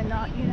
why not, you?